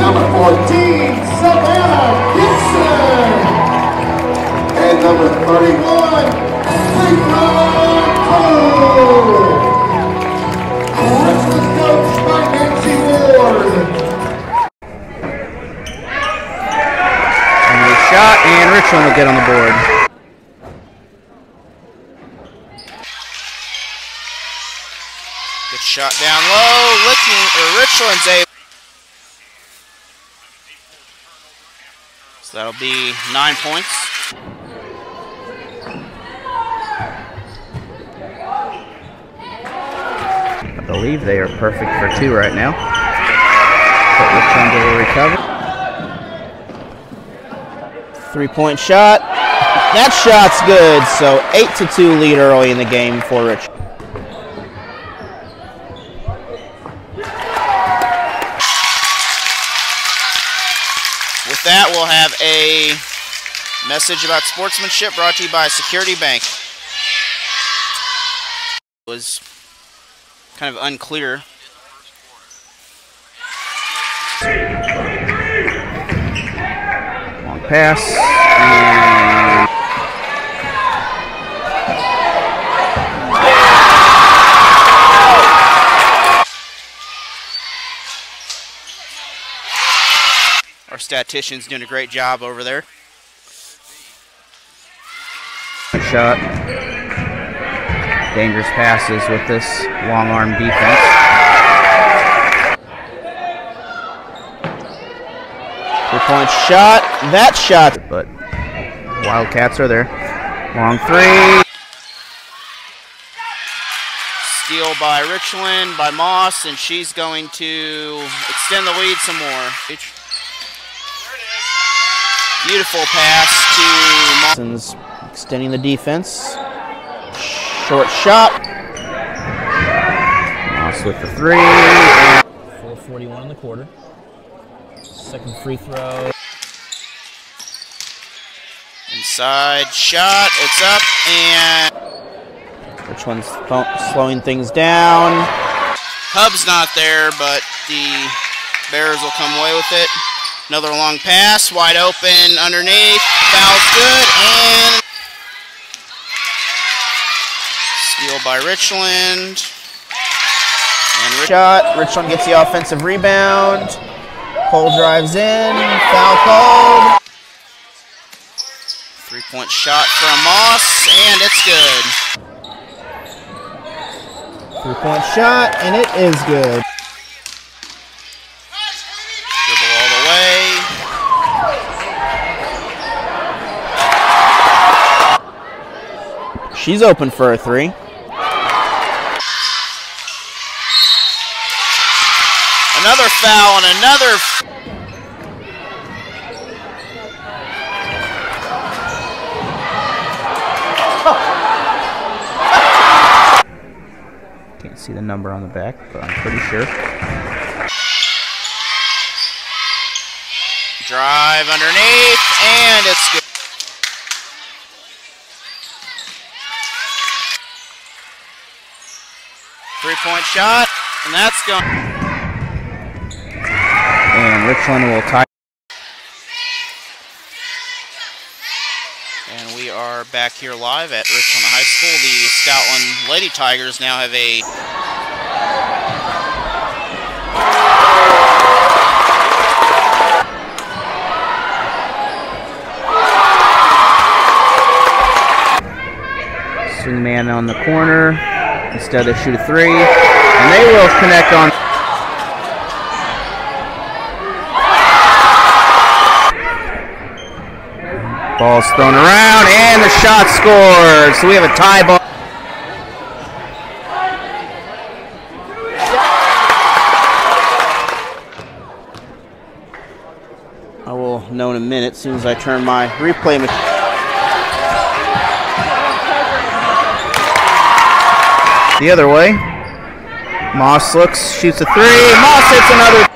number 14, Savannah Gibson. And number 31, Cleveland Cole. Coach by Nancy Ward. Good shot, and Richmond will get on the board. Good shot down low. looking or Richland's able. So that'll be nine points. I believe they are perfect for two right now. But Richland will recover. Three point shot. That shot's good. So 8 to 2 lead early in the game for Rich. A message about sportsmanship brought to you by Security Bank. It was kind of unclear. Long pass. And Our statistician's doing a great job over there. shot. Dangerous passes with this long arm defense. Three point shot. That shot. But Wildcats are there. Long three. Steal by Richland, by Moss, and she's going to extend the lead some more. Beautiful pass to Moss. Parsons extending the defense. Short shot. Moss with the three. 441 in the quarter. Second free throw. Inside shot, it's up, and Which one's slowing things down? Hub's not there, but the Bears will come away with it. Another long pass, wide open underneath. Foul's good, and steal by Richland. And Rich- Shot. Richland gets the offensive rebound. Cole drives in. Foul called. three-point shot from Moss, and it's good. Three point shot, and it is good. Dribble all the way. She's open for a three. Another foul and another. Can't see the number on the back, but I'm pretty sure. Drive underneath, and it's good. Three-point shot, and that's gone. And Richland will tie. And we are back here live at Richland High School. The Scotland Lady Tigers now have a Swing man on the corner. Instead, they shoot a three. And they will connect on. Ball's thrown around, and the shot scored. So we have a tie ball. I will know in a minute as soon as I turn my replay machine. The other way. Moss looks, shoots a three. Moss hits another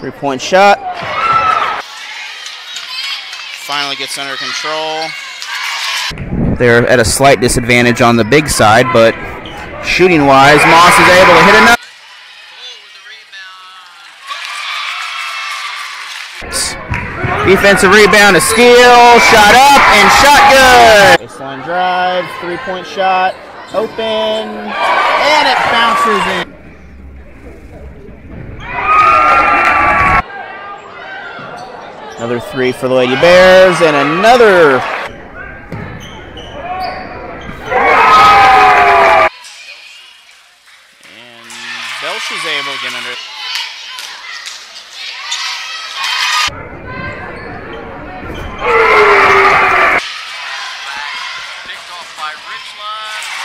three point shot. finally gets under control. They're at a slight disadvantage on the big side, but shooting wise, Moss is able to hit another. Defensive rebound, a steal, shot up, and shot good. Baseline drive, three-point shot, open, and it bounces in. Another three for the Lady Bears, and another. And Belch is able to get under. Picked off by Richland.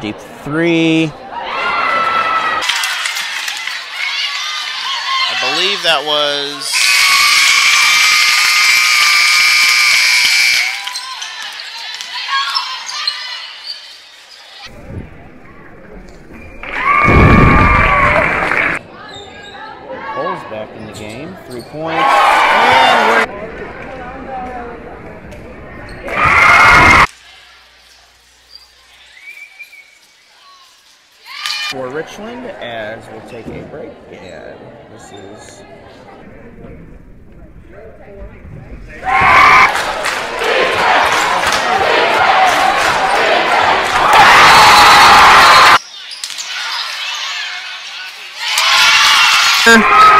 Deep three. I believe that was. Cole's back in the game. Three points. And we're for Richland as we'll take a break. And this is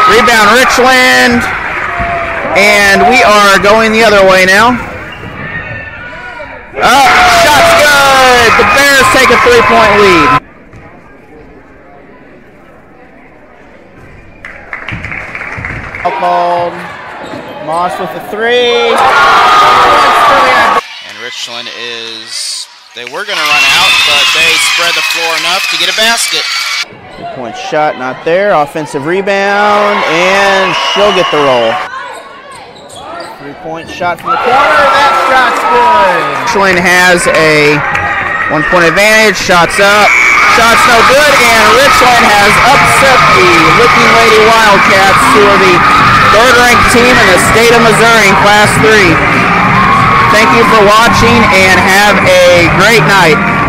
Rebound Richland. And we are going the other way now. Up, shot's good. The Bears take a three-point lead. Foul Called. Moss with the three. And Richland is. They were going to run out, but they spread the floor enough to get a basket. Three-point shot not there. Offensive rebound, and she'll get the roll. Three-point shot from the corner. That shot's good. Richland has a one-point advantage. Shots up. Shots no good, and Richland has upset the Licking Lady Wildcats, who are the third-ranked team in the state of Missouri in Class 3. Thank you for watching, and have a great night.